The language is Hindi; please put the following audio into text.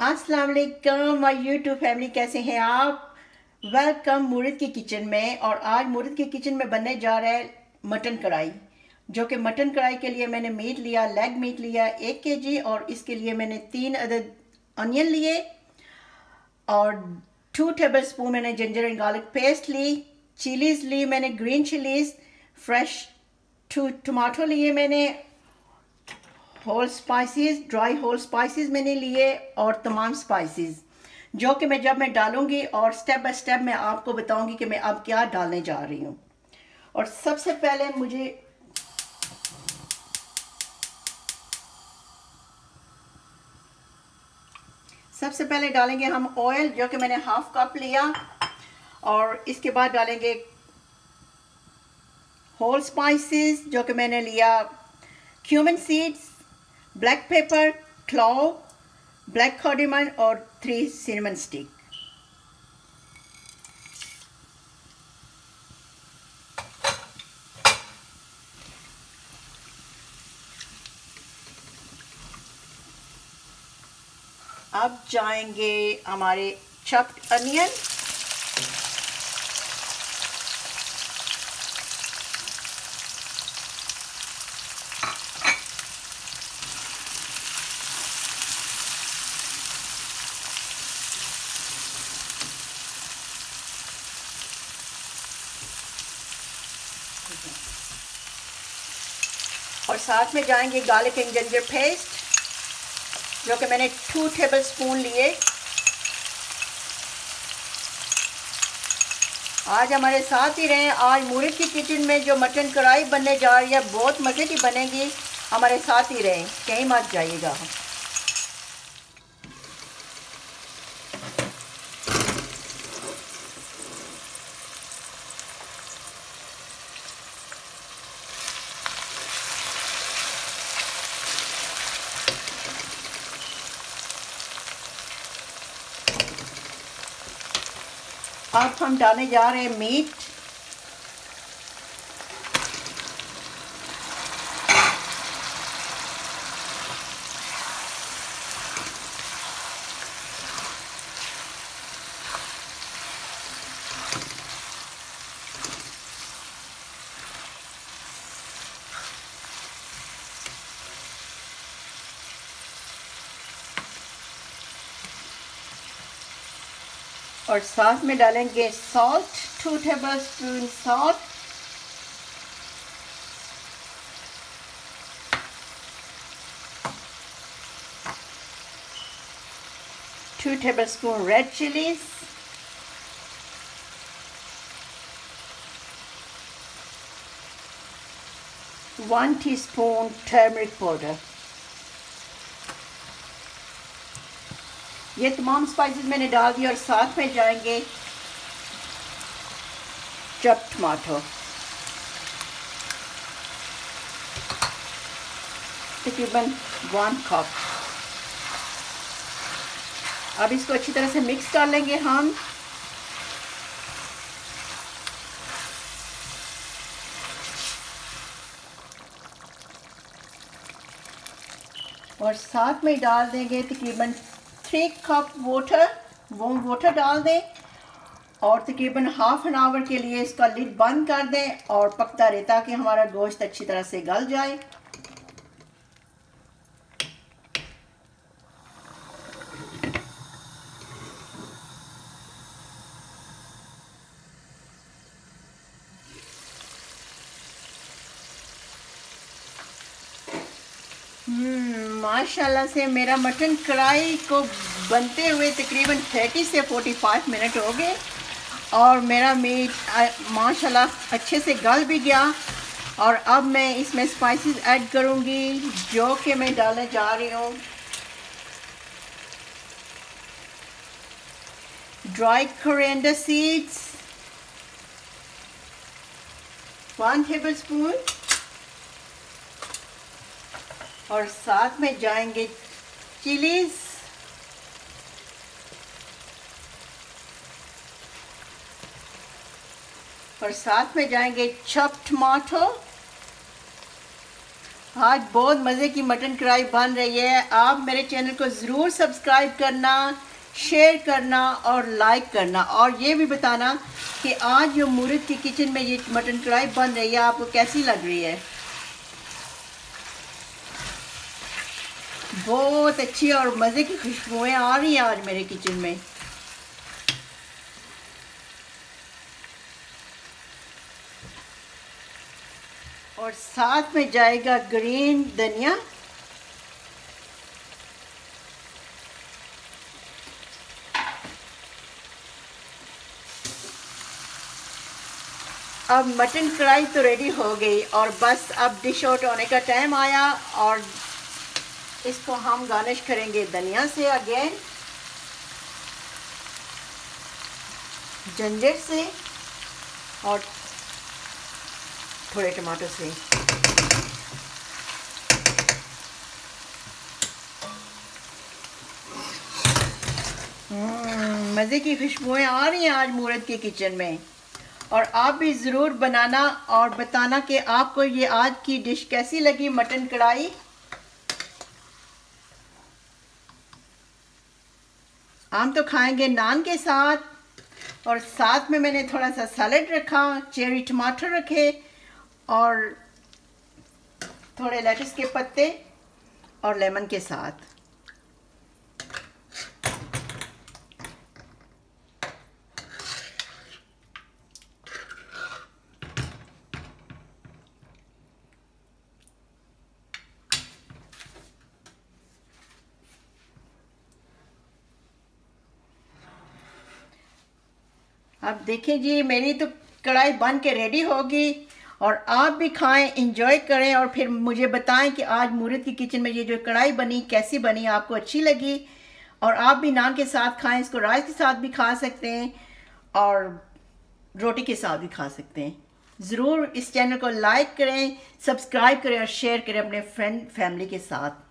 अस्सलाम वालेकुम माय यूट्यूब फैमिली, कैसे हैं आप? वेलकम मुर्द की किचन में, और आज मुर्द की किचन में बनने जा रहा है मटन कढ़ाई, जो कि मटन कढ़ाई के लिए मैंने मीट लिया, लेग मीट लिया, एक केजी, और इसके लिए मैंने तीन अदद अनियन लिए, और टू टेबल स्पून मैंने जिंजर एंड गार्लिक पेस्ट ली चिलीज ली मैंने green chillies fresh two tomato लिए मैंने whole spices dry whole spices मैंने लिए और तमाम स्पाइसेस जो कि मैं जब मैं डालूँगी और स्टेप बाय स्टेप मैं आपको बताऊँगी कि मैं अब क्या डालने जा रही हूँ। और सबसे पहले मुझे सबसे पहले डालेंगे हम ऑयल जो कि मैंने हाफ़ कप लिया, और इसके बाद डालेंगे होल स्पाइसेस जो कि मैंने लिया cumin seeds black pepper clove black cardamom और थ्री सिनेमन स्टिक। अब जाएँगे हमारे चप्ड अनियन और साथ में जाएँगे गार्लिक एंड जिंजर पेस्ट जो कि मैंने टू टेबल स्पून लिए। आज हमारे साथ ही रहें। आज मुर्ग की किचन में जो मटन कढ़ाई बनने जा रही है, बहुत मज़े की बनेगी। हमारे साथ ही रहें। कहीं मत जाइएगा। अब हम डालने जा रहे हैं मीट। और साथ में डालेंगे salt two tablespoon salt two tablespoon red chillies one teaspoon turmeric powder ये तमाम स्पाइसेस मैंने डाल दिए और साथ में जाएँगे चप टमाटो तकरीबन वन कप अब इसको अच्छी तरह से मिक्स कर लेंगे हम। और साथ में डाल देंगे तकरीबन three cup water warm water डाल दें और तकरीबन हाफ़ एन आवर के लिए इसका लिड बंद कर दें और पकता रहता कि हमारा गोश्त अच्छी तरह से गल जाए। माशाल्लाह से मेरा मटन कढ़ाई को बनते हुए तकरीबन 30 से 45 मिनट हो गए। और मेरा मीट माशाल्लाह अच्छे से गल भी गया। और अब मैं इसमें स्पाइसेस ऐड करूँगी, जो कि मैं डालने जा रही हूँ। Dry coriander seeds one tablespoon और साथ में जाएँगे चिलीज। और साथ में जाएँगे चप टमाटो आज बहुत मज़े की मटन कढ़ाई बन रही है। आप मेरे चैनल को ज़रूर सब्सक्राइब करना शेयर करना और लाइक करना। और ये भी बताना कि आज जो मूर्त की किचन में ये मटन कढ़ाई बन रही है, आपको कैसी लग रही है? बहुत अच्छी और मज़े की खुशबुएँ आ रही हैं आज मेरे किचन में। और साथ में जाएगा ग्रीन धनिया। अब मटन कढ़ाई तो रेडी हो गई और बस अब डिश आउट होने का टाइम आया और इसको हम गार्निश करेंगे धनिया से अगेन जंजर से और थोड़े टमाटर से। हम्म, मज़े की खुशबुएँ आ रही हैं आज मूर्त के किचन में। और आप भी ज़रूर बनाना और बताना कि आपको ये आज की डिश कैसी लगी मटन कढ़ाई? हम तो खाएँगे नान के साथ। और साथ में मैंने थोड़ा सा सैलड रखा चेरी टमाटर रखे और थोड़े लेटस के पत्ते और लेमन के साथ। अब देखिए जी, मेरी तो कढ़ाई बन के रेडी होगी और आप भी खाएँ इंजॉय करें और फिर मुझे बताएँ कि आज मूर्त की किचन में ये जो कढ़ाई बनी, कैसी बनी, आपको अच्छी लगी। और आप भी नान के साथ खाएँ, इसको राइस के साथ भी खा सकते हैं और रोटी के साथ भी खा सकते हैं। ज़रूर इस चैनल को लाइक करें सब्सक्राइब करें और शेयर करें अपने फ्रेंड फैमिली के साथ।